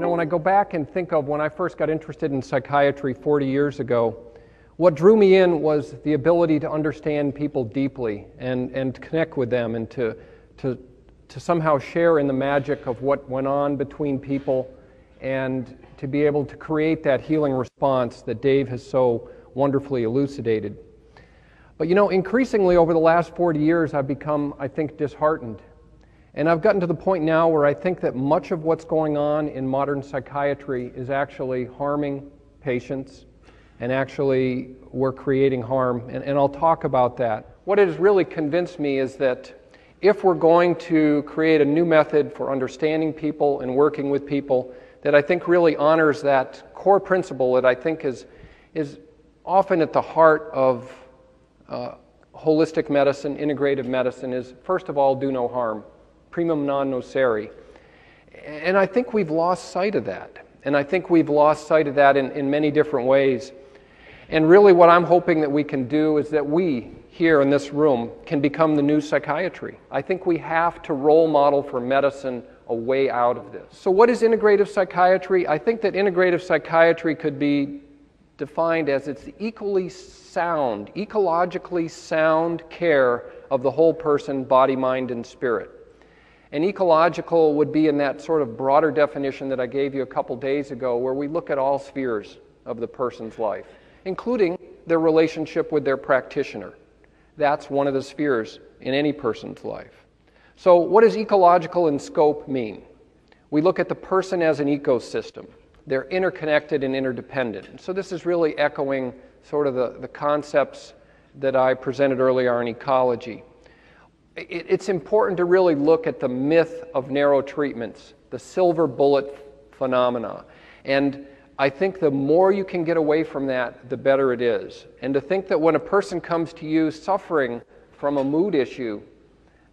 You know, when I go back and think of when I first got interested in psychiatry 40 years ago, what drew me in was the ability to understand people deeply and, and connect with them and to, to, to somehow share in the magic of what went on between people and to be able to create that healing response that Dave has so wonderfully elucidated. But you know, increasingly over the last 40 years, I've become, I think, disheartened and I've gotten to the point now where I think that much of what's going on in modern psychiatry is actually harming patients, and actually we're creating harm. And, and I'll talk about that. What has really convinced me is that if we're going to create a new method for understanding people and working with people, that I think really honors that core principle that I think is, is often at the heart of uh, holistic medicine, integrative medicine, is first of all, do no harm primum non nocere. And I think we've lost sight of that. And I think we've lost sight of that in, in many different ways. And really, what I'm hoping that we can do is that we here in this room can become the new psychiatry. I think we have to role model for medicine a way out of this. So, what is integrative psychiatry? I think that integrative psychiatry could be defined as it's equally sound, ecologically sound care of the whole person, body, mind, and spirit. And ecological would be in that sort of broader definition that I gave you a couple days ago, where we look at all spheres of the person's life, including their relationship with their practitioner. That's one of the spheres in any person's life. So, what does ecological in scope mean? We look at the person as an ecosystem. They're interconnected and interdependent. So, this is really echoing sort of the, the concepts that I presented earlier in ecology it's important to really look at the myth of narrow treatments, the silver bullet phenomena. And I think the more you can get away from that, the better it is. And to think that when a person comes to you suffering from a mood issue,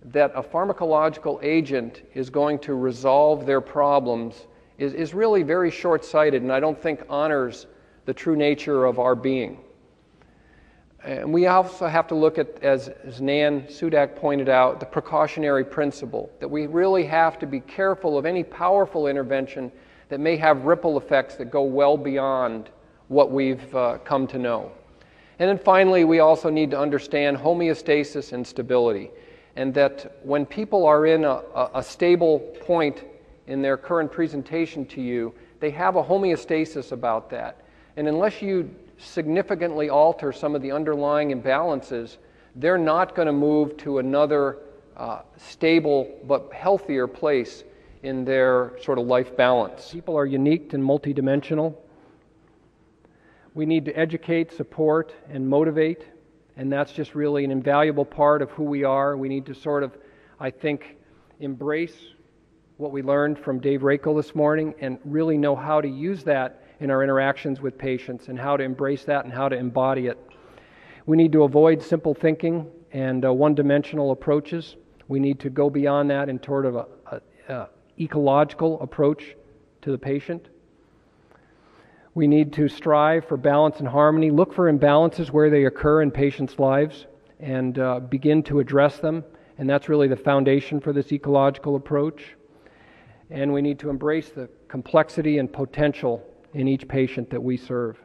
that a pharmacological agent is going to resolve their problems is, is really very short sighted and I don't think honors the true nature of our being. And we also have to look at, as, as Nan Sudak pointed out, the precautionary principle that we really have to be careful of any powerful intervention that may have ripple effects that go well beyond what we've uh, come to know. And then finally, we also need to understand homeostasis and stability, and that when people are in a, a stable point in their current presentation to you, they have a homeostasis about that. And unless you significantly alter some of the underlying imbalances, they're not going to move to another uh, stable but healthier place in their sort of life balance. People are unique and multidimensional. We need to educate, support, and motivate, and that's just really an invaluable part of who we are. We need to sort of, I think, embrace what we learned from Dave Rakel this morning and really know how to use that in our interactions with patients and how to embrace that and how to embody it. We need to avoid simple thinking and uh, one dimensional approaches. We need to go beyond that and toward a, a, a ecological approach to the patient. We need to strive for balance and harmony, look for imbalances where they occur in patients' lives, and uh, begin to address them. And that's really the foundation for this ecological approach. And we need to embrace the complexity and potential in each patient that we serve.